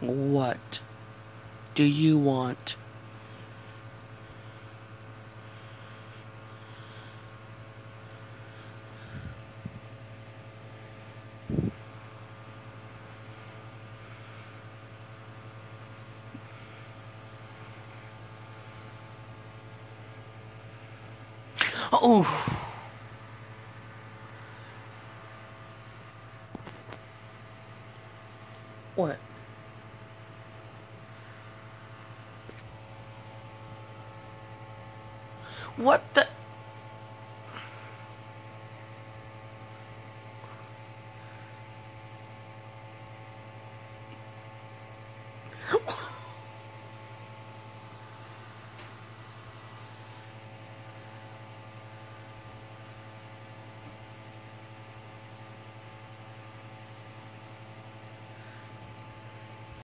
What do you want? Oh. What? What the?